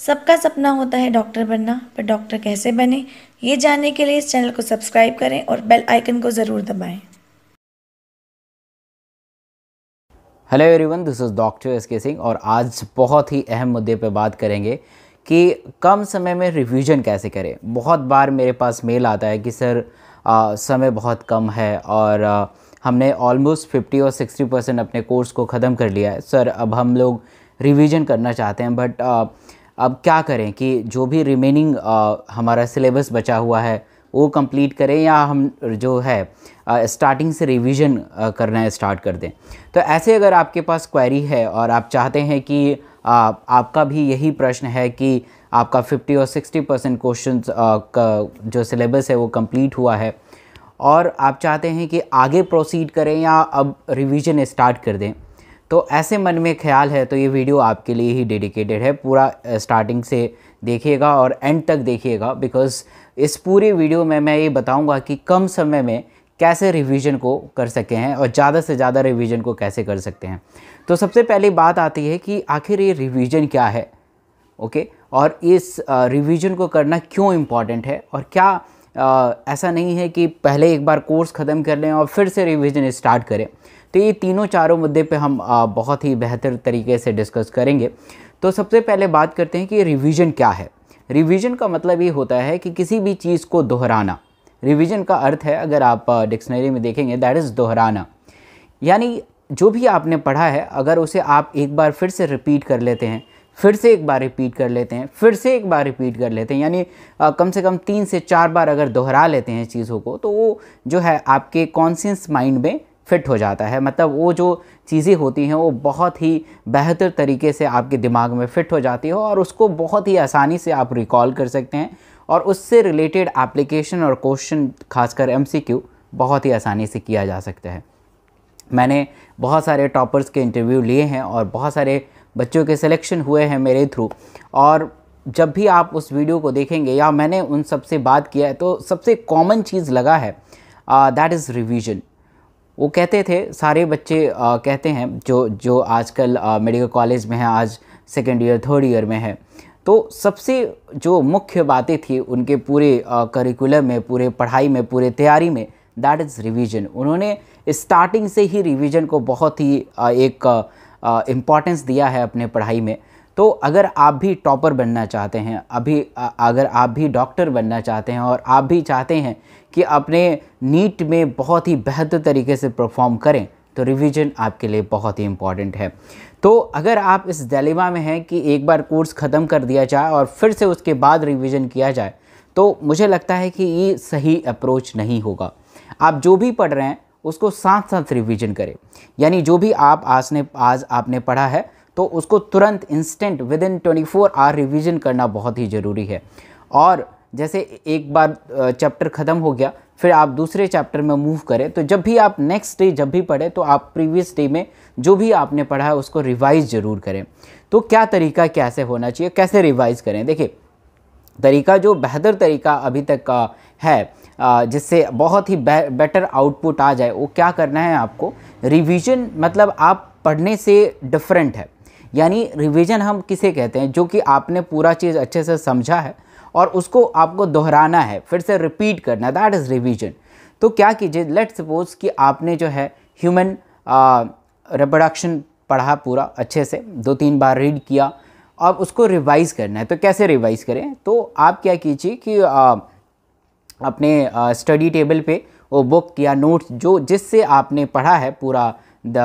सबका सपना होता है डॉक्टर बनना पर डॉक्टर कैसे बने ये जानने के लिए इस चैनल को सब्सक्राइब करें और बेल आइकन को ज़रूर दबाएँ। Hello everyone this is doctor S K Singh और आज बहुत ही अहम मुद्दे पर बात करेंगे कि कम समय में रिवीजन कैसे करें। बहुत बार मेरे पास मेल आता है कि सर आ, समय बहुत कम है और आ, हमने ऑलमोस्ट 50 और 60 परसेंट अपने कोर्स को ख़त्म कर लिया है। सर अब हम लोग रिवीजन करना चाहते हैं बट अब क्या करें कि जो भी रिमेनिंग हमारा सिलेबस बचा हुआ है वो कंप्लीट करें या हम जो है स्टार्टिंग से रिवीजन करना स्टार्ट कर दें। तो ऐसे अगर आपके पास क्वेरी है और आप चाहते हैं कि आ, आपका भी यही प्रश्न है कि आपका 50 और 60 परसेंट क्वेश्चन का जो सिलेबस है वो कंप्लीट हुआ है और आप चाहते हैं कि आगे प्रोसीड करें या अब रिवीजन स्टार्ट कर दें तो ऐसे मन में ख्याल है तो ये वीडियो आपके लिए ही डेडिकेटेड है। पूरा स्टार्टिंग से देखिएगा और एंड तक देखिएगा बिकॉज़ इस पूरी वीडियो में मैं ये बताऊँगा कि कम समय में कैसे रिवीजन को कर सके हैं और ज़्यादा से ज़्यादा रिवीजन को कैसे कर सकते हैं। तो सबसे पहली बात आती है कि आखिर ये रिवीजन क्या है? ओके और इस रिवीजन को करना क्यों इंपॉर्टेंट है? और क्या ऐसा नहीं है कि पहले एक बार कोर्स ख़त्म कर लें और फिर से रिवीजन स्टार्ट करें? तो ये तीनों चारों मुद्दे पे हम बहुत ही बेहतर तरीके से डिस्कस करेंगे। तो सबसे पहले बात करते हैं कि रिवीजन क्या है। रिवीजन का मतलब ये होता है कि किसी भी चीज़ को दोहराना। रिवीजन का अर्थ है, अगर आप डिक्शनरी में देखेंगे दैट इज़ दोहराना। यानी जो भी आपने पढ़ा है, अगर उसे आप एक बार फिर से रिपीट कर लेते हैं, फिर से एक बार रिपीट कर लेते हैं, फिर से एक बार रिपीट कर लेते हैं, यानी कम से कम तीन से चार बार अगर दोहरा लेते हैं चीज़ों को तो वो जो है आपके कॉन्शियस माइंड में फिट हो जाता है। मतलब वो जो चीज़ें होती हैं, वो बहुत ही बेहतर तरीके से आपके दिमाग में फ़िट हो जाती है और उसको बहुत ही आसानी से आप रिकॉल कर सकते हैं और उससे रिलेटेड एप्लीकेशन और क्वेश्चन खासकर एमसीक्यू बहुत ही आसानी से किया जा सकता है। मैंने बहुत सारे टॉपर्स के इंटरव्यू लिए हैं और बहुत सारे बच्चों के सिलेक्शन हुए हैं मेरे थ्रू और जब भी आप उस वीडियो को देखेंगे या मैंने उन सबसे बात किया है तो सबसे कॉमन चीज़ लगा है दैट इज़ रिवीजन वो कहते थे सारे बच्चे आ, कहते हैं जो जो आजकल मेडिकल कॉलेज में हैं आज सेकेंड ईयर थर्ड ईयर में है। तो सबसे जो मुख्य बातें थी उनके पूरे करिकुलम में पूरे पढ़ाई में पूरे तैयारी में दैट इज़ रिवीजन उन्होंने स्टार्टिंग से ही रिवीजन को बहुत ही एक इम्पॉर्टेंस दिया है अपने पढ़ाई में। तो अगर आप भी टॉपर बनना चाहते हैं, अभी अगर आप भी डॉक्टर बनना चाहते हैं और आप भी चाहते हैं कि अपने नीट में बहुत ही बेहतर तरीके से परफॉर्म करें तो रिवीजन आपके लिए बहुत ही इंपॉर्टेंट है। तो अगर आप इस दिलेमा में हैं कि एक बार कोर्स ख़त्म कर दिया जाए और फिर से उसके बाद रिवीजन किया जाए तो मुझे लगता है कि ये सही अप्रोच नहीं होगा। आप जो भी पढ़ रहे हैं, उसको साथ साथ रिवीजन करें। यानी जो भी आप आज ने, आज आपने पढ़ा है तो उसको तुरंत instant within twenty four hour revision करना बहुत ही ज़रूरी है। और जैसे एक बार चैप्टर ख़त्म हो गया, फिर आप दूसरे चैप्टर में मूव करें तो जब भी आप नेक्स्ट डे जब भी पढ़ें तो आप प्रीवियस डे में जो भी आपने पढ़ा है उसको रिवाइज ज़रूर करें। तो क्या तरीका कैसे होना चाहिए, कैसे रिवाइज करें? देखिए, तरीका जो बेहतर तरीका अभी तक का है जिससे बहुत ही बेटर आउटपुट आ जाए, वो क्या करना है आपको? रिवीजन मतलब आप पढ़ने से डिफरेंट है। यानी रिवीजन हम किसे कहते हैं? जो कि आपने पूरा चीज़ अच्छे से समझा है और उसको आपको दोहराना है फिर से रिपीट करना दैट इज़ रिवीजन तो क्या कीजिए लेट सपोज़ कि आपने जो है ह्यूमन रिप्रोडक्शन पढ़ा पूरा अच्छे से दो तीन बार रीड किया अब उसको रिवाइज़ करना है। तो कैसे रिवाइज़ करें? तो आप क्या कीजिए कि आ, अपने स्टडी टेबल पे वो बुक या नोट्स जो जिससे आपने पढ़ा है पूरा द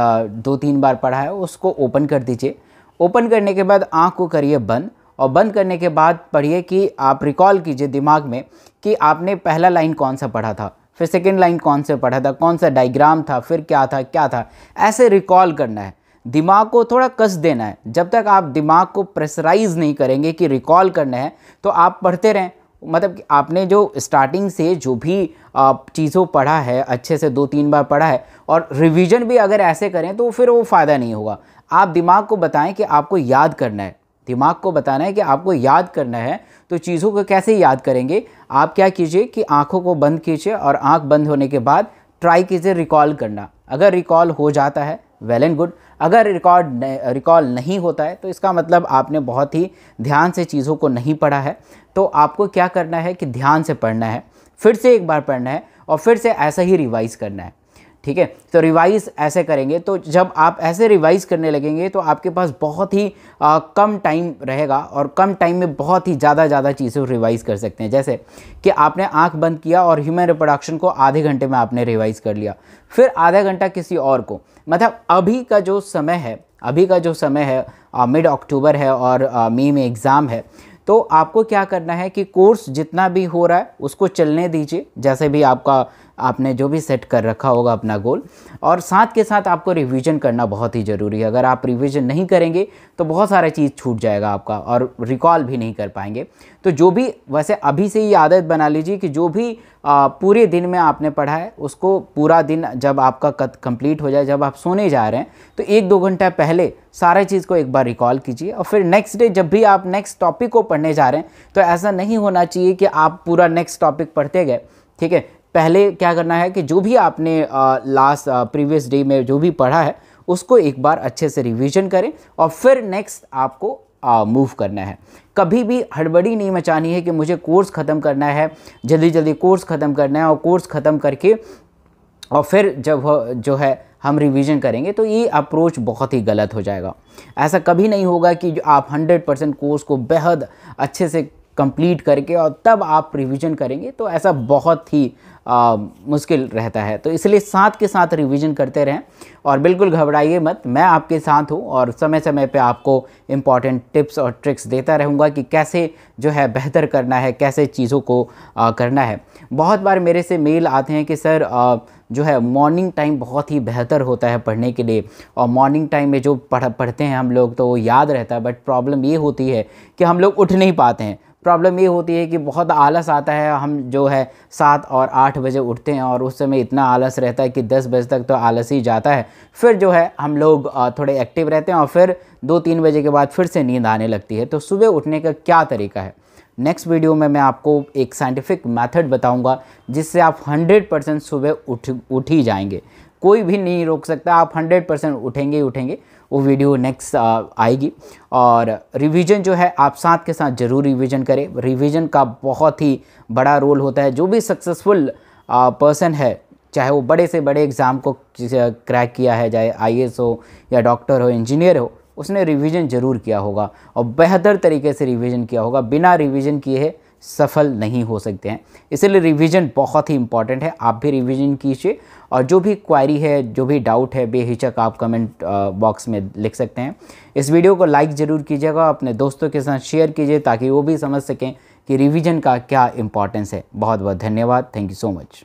दो तीन बार पढ़ा है उसको ओपन कर दीजिए। ओपन करने के बाद आँख को करिए बंद और बंद करने के बाद पढ़िए कि आप रिकॉल कीजिए दिमाग में कि आपने पहला लाइन कौन सा पढ़ा था, फिर सेकेंड लाइन कौन से पढ़ा था, कौन सा डायग्राम था, फिर क्या था क्या था। ऐसे रिकॉल करना है। दिमाग को थोड़ा कस देना है। जब तक आप दिमाग को प्रेशराइज नहीं करेंगे कि रिकॉल करना है तो आप पढ़ते रहें। मतलब कि आपने जो स्टार्टिंग से जो भी चीज़ों पढ़ा है, अच्छे से दो तीन बार पढ़ा है और रिवीजन भी अगर ऐसे करें तो फिर वो फ़ायदा नहीं होगा। आप दिमाग को बताएँ कि आपको याद करना है। दिमाग को बताना है कि आपको याद करना है तो चीज़ों को कैसे याद करेंगे? आप क्या कीजिए कि आँखों को बंद कीजिए और आँख बंद होने के बाद ट्राई कीजिए रिकॉल करना। अगर रिकॉल हो जाता है वेल एंड गुड। अगर रिकॉर्ड रिकॉल नहीं होता है तो इसका मतलब आपने बहुत ही ध्यान से चीज़ों को नहीं पढ़ा है। तो आपको क्या करना है कि ध्यान से पढ़ना है, फिर से एक बार पढ़ना है और फिर से ऐसा ही रिवाइज़ करना है। ठीक है? तो रिवाइज़ ऐसे करेंगे। तो जब आप ऐसे रिवाइज़ करने लगेंगे तो आपके पास बहुत ही आ, कम टाइम रहेगा और कम टाइम में बहुत ही ज़्यादा ज़्यादा चीज़ें रिवाइज़ कर सकते हैं। जैसे कि आपने आँख बंद किया और ह्यूमन रिप्रोडक्शन को आधे घंटे में आपने रिवाइज़ कर लिया। फिर आधा घंटा किसी और को। मतलब अभी का जो समय है अभी का जो समय है मिड अक्टूबर है और मई में एग्ज़ाम है तो आपको क्या करना है कि कोर्स जितना भी हो रहा है उसको चलने दीजिए। जैसे भी आपका आपने जो भी सेट कर रखा होगा अपना गोल और साथ के साथ आपको रिवीजन करना बहुत ही ज़रूरी है। अगर आप रिवीजन नहीं करेंगे तो बहुत सारा चीज़ छूट जाएगा आपका और रिकॉल भी नहीं कर पाएँगे। तो जो भी, वैसे अभी से ही आदत बना लीजिए कि जो भी पूरे दिन में आपने पढ़ा है, उसको पूरा दिन जब आपका कंप्लीट हो जाए, जब आप सोने जा रहे हैं तो एक दो घंटा पहले सारे चीज़ को एक बार रिकॉल कीजिए और फिर नेक्स्ट डे जब भी आप नेक्स्ट टॉपिक को पढ़ने जा रहे हैं तो ऐसा नहीं होना चाहिए कि आप पूरा नेक्स्ट टॉपिक पढ़ते गए, ठीक है? पहले क्या करना है कि जो भी आपने लास्ट प्रीवियस डे में जो भी पढ़ा है, उसको एक बार अच्छे से रिवीजन करें और फिर नेक्स्ट आपको मूव करना है। कभी भी हड़बड़ी नहीं मचानी है कि मुझे कोर्स ख़त्म करना है, जल्दी जल्दी कोर्स ख़त्म करना है और कोर्स ख़त्म करके और फिर जब जो है, हम रिवीजन करेंगे तो ये अप्रोच बहुत ही गलत हो जाएगा। ऐसा कभी नहीं होगा कि आप 100 परसेंट कोर्स को बेहद अच्छे से कंप्लीट करके और तब आप रिवीजन करेंगे तो ऐसा बहुत ही आ, मुश्किल रहता है। तो इसलिए साथ के साथ रिवीजन करते रहें और बिल्कुल घबराइए मत। मैं आपके साथ हूँ और समय समय पे आपको इंपॉर्टेंट टिप्स और ट्रिक्स देता रहूँगा कि कैसे जो है बेहतर करना है कैसे चीज़ों को आ, करना है। बहुत बार मेरे से मेल आते हैं कि सर आ, जो है मॉर्निंग टाइम बहुत ही बेहतर होता है पढ़ने के लिए और मॉर्निंग टाइम में जो पढ़ पढ़ते हैं हम लोग तो वो याद रहता है बट प्रॉब्लम ये होती है कि हम लोग उठ नहीं पाते हैं। प्रॉब्लम ये होती है कि बहुत आलस आता है, हम जो है सात और आठ बजे उठते हैं और उस समय इतना आलस रहता है कि दस बजे तक तो आलस ही जाता है। फिर जो है हम लोग थोड़े एक्टिव रहते हैं और फिर दो तीन बजे के बाद फिर से नींद आने लगती है। तो सुबह उठने का क्या तरीका है? नेक्स्ट वीडियो में मैं आपको एक साइंटिफिक मेथड बताऊँगा, जिससे आप 100 परसेंट सुबह उठ उठ ही जाएँगे। कोई भी नहीं रोक सकता, आप 100 परसेंट उठेंगे ही उठेंगे, वो वीडियो नेक्स्ट आएगी। और रिवीजन जो है, आप साथ के साथ ज़रूर रिवीजन करें। रिवीजन का बहुत ही बड़ा रोल होता है। जो भी सक्सेसफुल पर्सन है, चाहे वो बड़े से बड़े एग्ज़ाम को क्रैक किया है, चाहे आई हो या डॉक्टर हो इंजीनियर हो, उसने रिवीजन ज़रूर किया होगा। और बेहतर तरीके से रिवीजन किया होगा। बिना रिवीजन किए सफल नहीं हो सकते हैं। इसलिए रिवीजन बहुत ही इंपॉर्टेंट है। आप भी रिवीजन कीजिए और जो भी क्वायरी है, जो भी डाउट है, बेहिचक आप कमेंट बॉक्स में लिख सकते हैं। इस वीडियो को लाइक ज़रूर कीजिएगा अपने दोस्तों के साथ शेयर कीजिए ताकि वो भी समझ सकें कि रिवीजन का क्या इंपॉर्टेंस है। बहुत बहुत धन्यवाद। Thank you so much